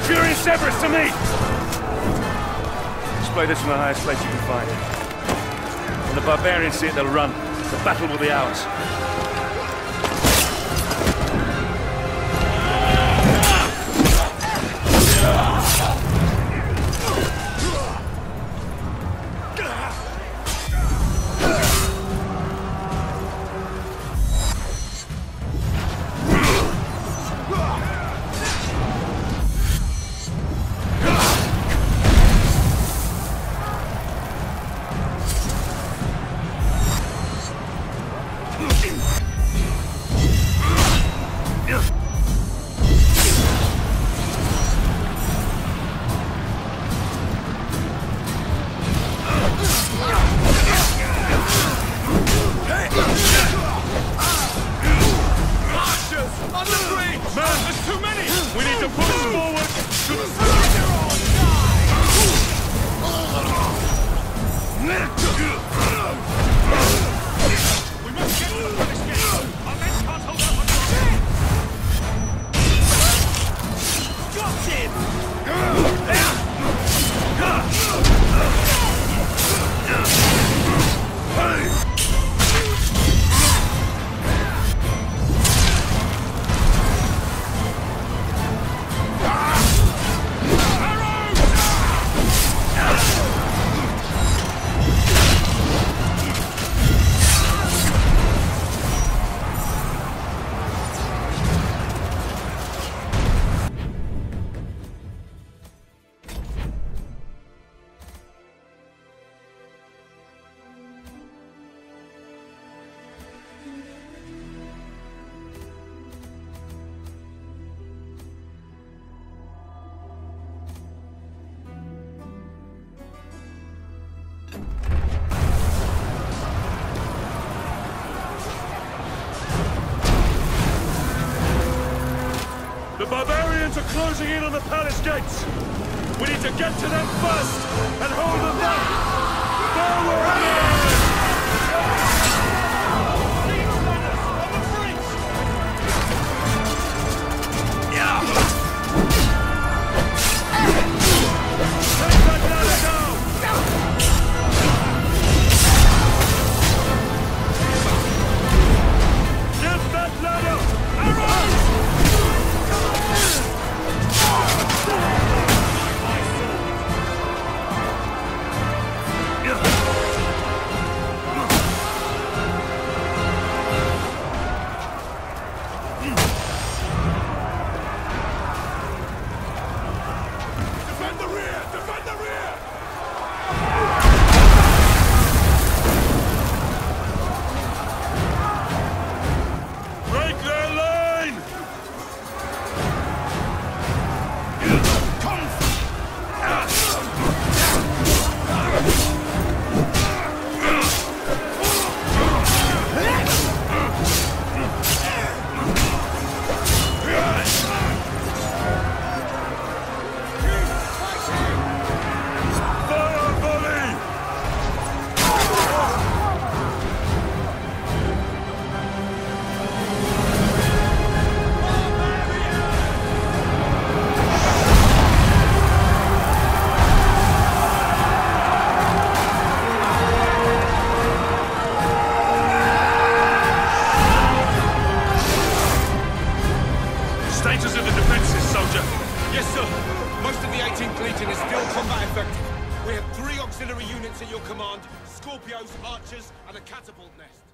Severus to me! Display this from the highest place you can find. When the barbarians see it, they'll run. The battle will be ours. The barbarians are closing in on the palace gates. We need to get to them first and hold them back. Forward! We have three auxiliary units at your command, Scorpios, Archers, and a catapult nest.